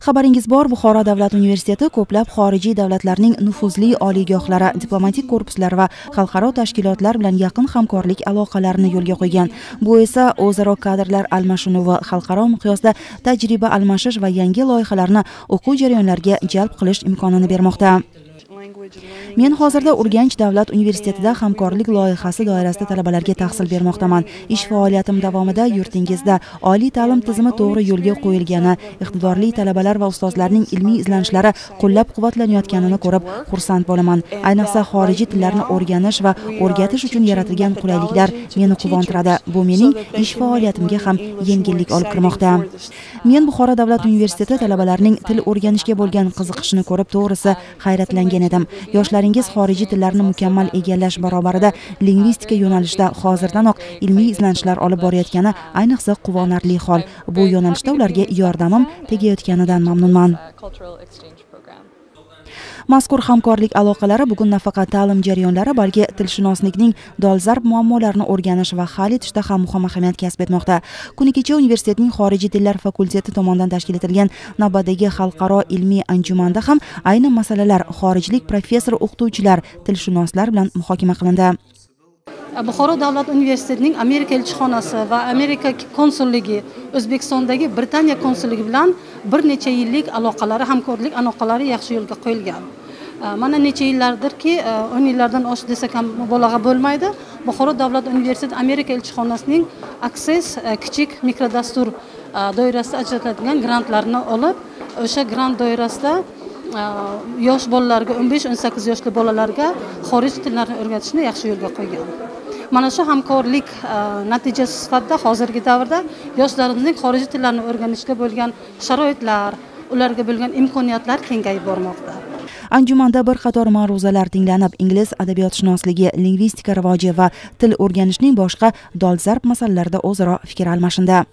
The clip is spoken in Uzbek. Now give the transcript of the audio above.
xabaringiz bor buxoro davlat universiteti ko'plab xorijiy davlatlarning nufuzli oliygohlari diplomatik korpuslar va xalqaro tashkilotlar bilan yaqin hamkorlik aloqalarini yo'lga qo'ygan. Bu esa o'zaro kadrlar almashinuvi xalqaro miqyosda tajriba almashish va yangi loyihalarni o'quv jarayonlariga jalb qilish imkonini bermoqda. Men hozirda urganch davlat universitetida hamkorlik loyihasi doirasida talabalarga tahsil bermoqdaman. Ish faoliyatim davomida yurtingizda oliy ta'lim tizimi to'g'ri yo'lga qo'yilgani iqtidorli talabalar va ustozlarning ilmiy izlanishlari qo'llab quvvatlanayotganini ko'rib xursand bo'laman. Ayniqsa xorijiy tillarni o'rganish va o'rgatish uchun yaratilgan qulayliklar meni quvontiradi. Bu mening ish faoliyatimga ham yengillik olib kirmoqda. Men buxoro davlat universiteti talabalarining til o'rganishga bo'lgan qiziqishini ko'rib to'g'risi hayratlangan edim. Yoshlaringiz xorijiy tillarni mukammal egallash barobarida lingvistika yo'nalishida hozirdanoq ilmiy izlanishlar olib borayotgani ayniqsa quvonarli hol. Bu yo'nalishda ularga yordamim tegayotganidan mamnunman. Mazkur hamkorlik aloqalari bugun nafaqat ta'lim jarayonlari balki tilshunoslikning dolzarb muammolarini o'rganish va hal etishda ham muhim ahamiyat kasb etmoqda. Kuni kecha universitetning xorijiy tillar fakulteti tomonidan tashkil etilgan navbatdagi xalqaro ilmiy anjumanda ham ayni masalalar xorijlik professor o'qituvchilar tilshunoslar bilan muhokama qilindi. Buxoro davlat universitetining amerika elchixonasi va amerika konsulligi o'zbekistondagi britaniya konsulligi bilan bir necha yillik aloqalari hamkorlik aloqalari yaxshi yo'lga qo'yilgan. Mana necha yillardirki e, o'n yillardan oshdi desak ham mubolag'a bo'lmaydi. Buxoro davlat universiteti amerika elchixonasining access e, kichik mikrodastur e, doirasida ajratiladigan grantlarni olib o'sha grant doirasida yosh bolalarga o'n besh o'n sakkiz yoshli bolalarga xorij tillarini o'rgatishni yaxshi yo'lga qo'ygan. Mana shu hamkorlik e, natijasi sifatida hozirgi davrda yoshlarimizning xorijiy tillarni o'rganishga bo'lgan sharoitlar ularga bo'lgan imkoniyatlar kengayib bormoqda. Anjumanda bir qator ma'ruzalar tinglanib ingliz adabiyotshunosligi lingvistika rivoji va til o'rganishning boshqa dolzarb masalalarida o'zaro fikr almashindi.